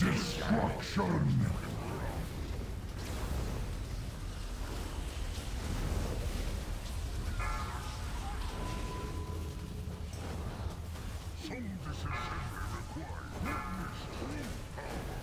Destruction! Some decision may require witness true power.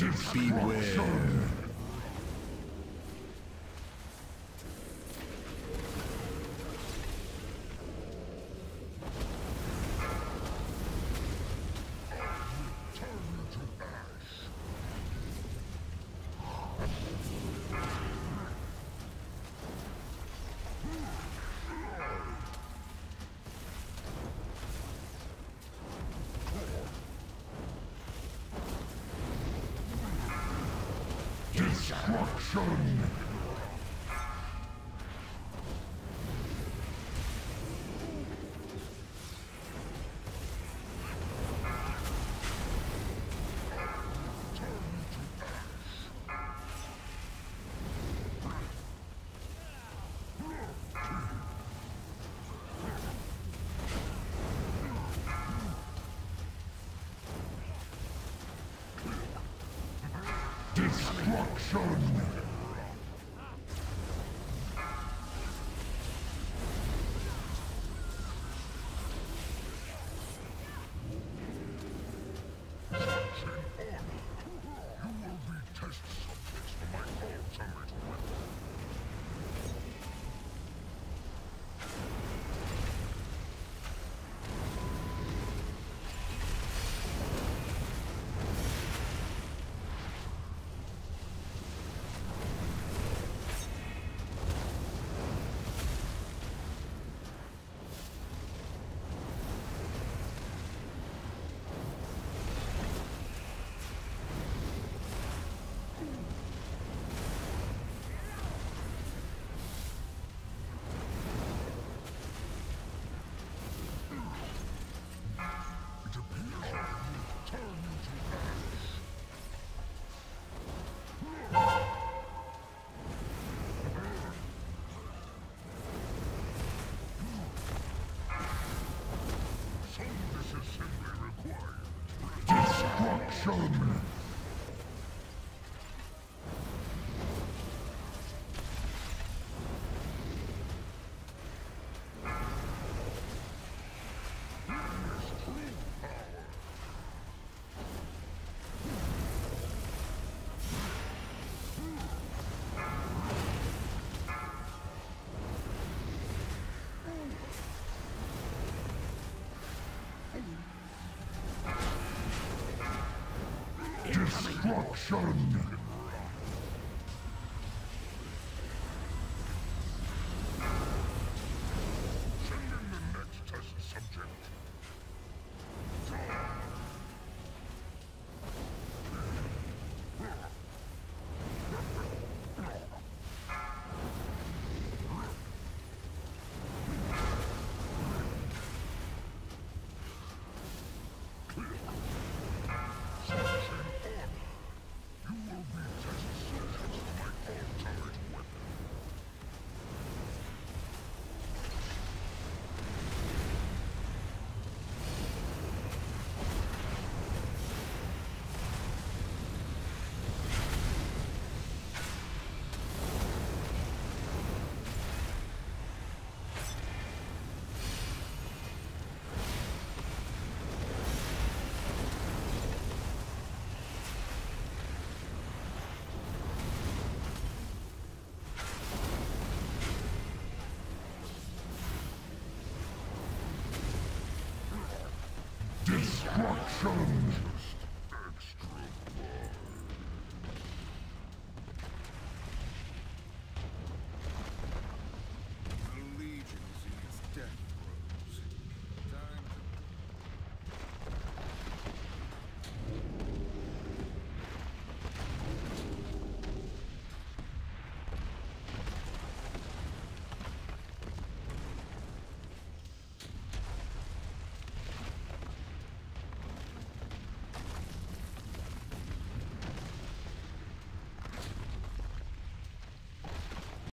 Beware. Destruction! destruction! Destruction! Destruction! Destruction!